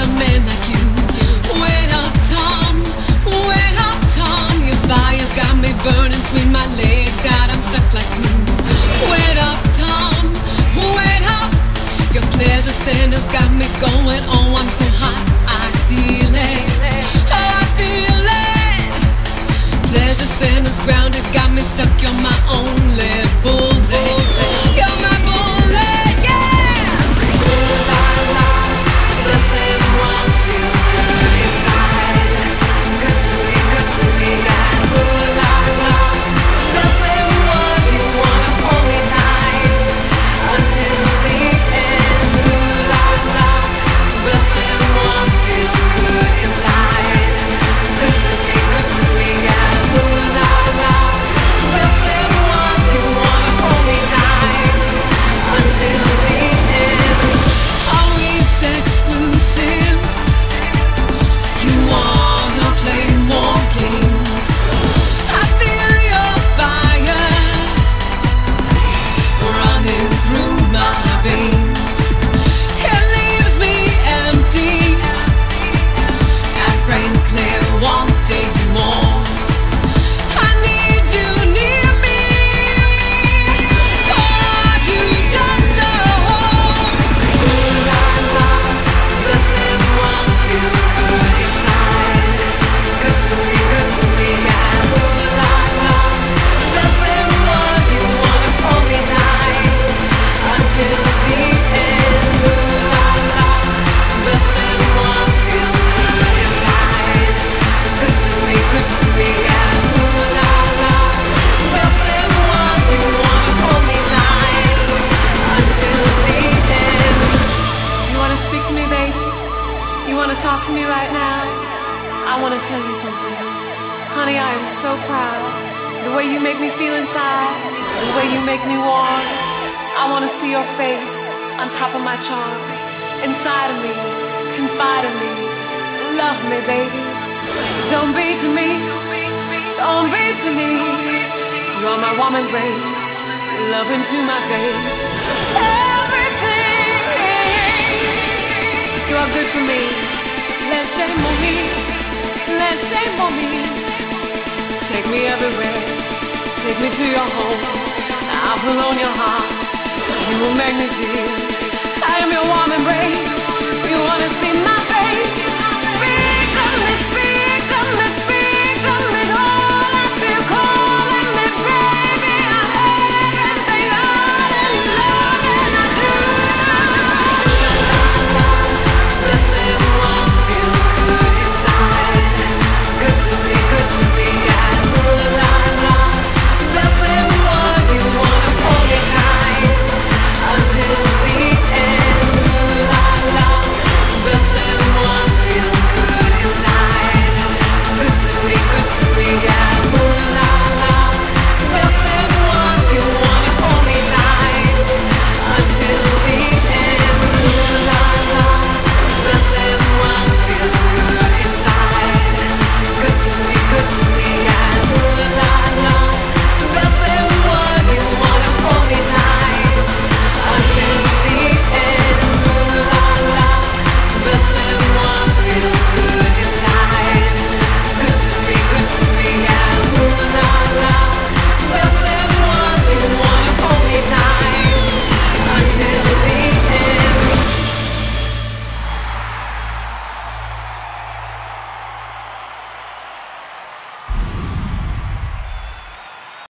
the man. Tell you something. Honey, I am so proud. The way you make me feel inside, the way you make me warm. I want to see your face on top of my charm. Inside of me, confide in me. Love me, baby. Don't be to me. Don't be to me. You're my woman grace. Love into my face. Everything. You are good for me. Less shame me. Shame on me. Take me everywhere. Take me to your home. I'll pull on your heart. You will make me feel